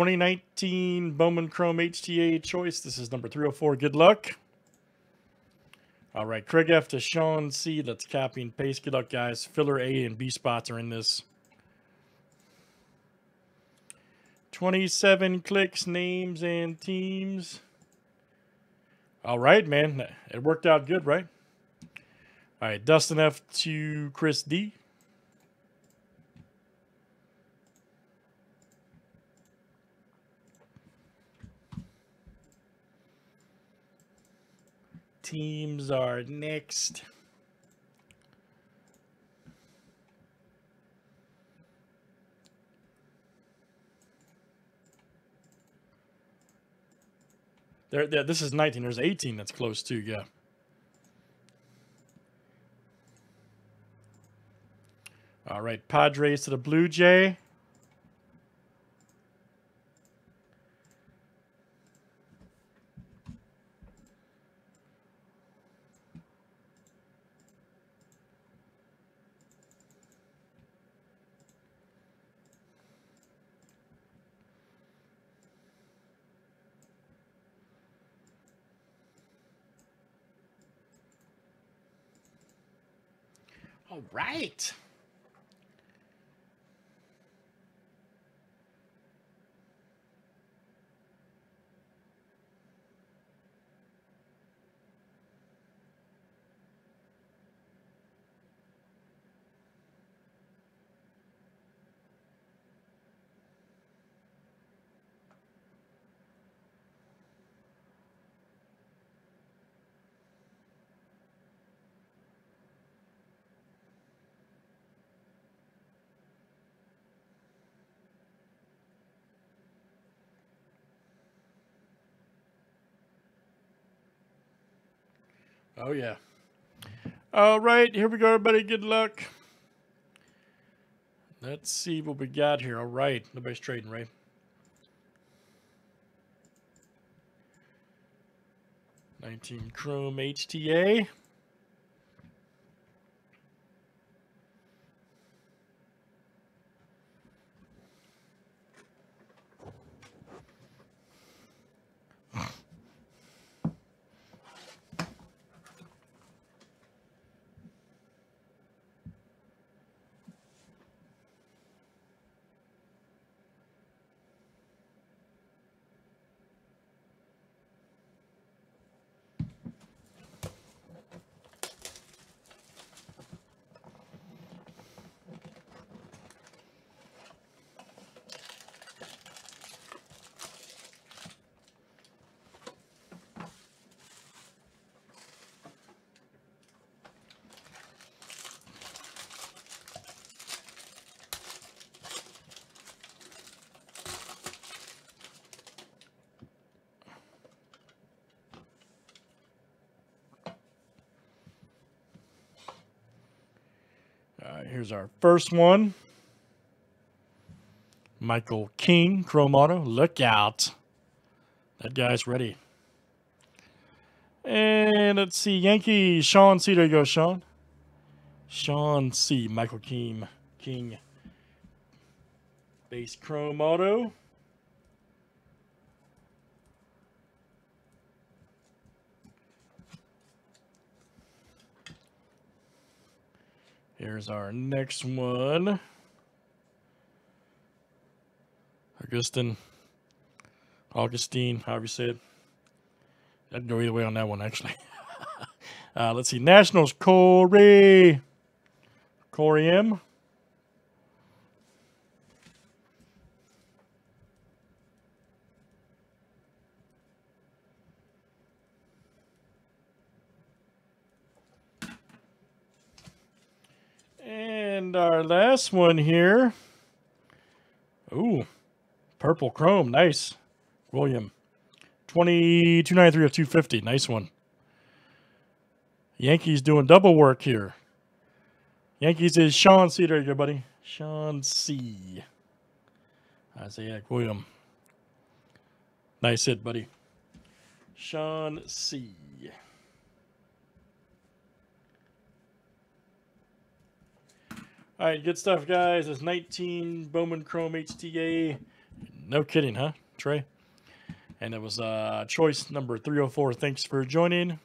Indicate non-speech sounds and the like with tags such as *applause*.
2019 Bowman Chrome HTA choice. This is number 304. Good luck. All right, Craig F to Sean C. That's copy and paste. Good luck, guys. Filler A and B spots are in this. 27 clicks, names, and teams. All right, man. It worked out good, right? All right, Dustin F to Chris D. teams are next. There, there, this is 19. There's 18 that's close too, yeah. All right, Padres to the Blue Jay. All right. Oh, yeah. All right, here we go, everybody. Good luck. Let's see what we got here. All right, nobody's trading, right? Nineteen Chrome HTA. Here's our first one. Michael King, Chrome Auto. Look out. That guy's ready. And let's see, Yankee, Sean C. There you go, Sean. Sean C. Michael King. King. Base Chrome Auto. Here's our next one. Augustin. Augustine, however you say it. I'd go either way on that one, actually. *laughs* uh, let's see. Nationals, Corey. Corey M. And our last one here. Ooh, purple chrome. Nice. William. 2293 of 250. Nice one. Yankees doing double work here. Yankees is Sean C. There you go, buddy. Sean C. Isaiah William. Nice hit, buddy. Sean C. All right, good stuff, guys. It's 19 Bowman Chrome HTA no kidding, huh, Trey? And it was uh, choice number 304. Thanks for joining.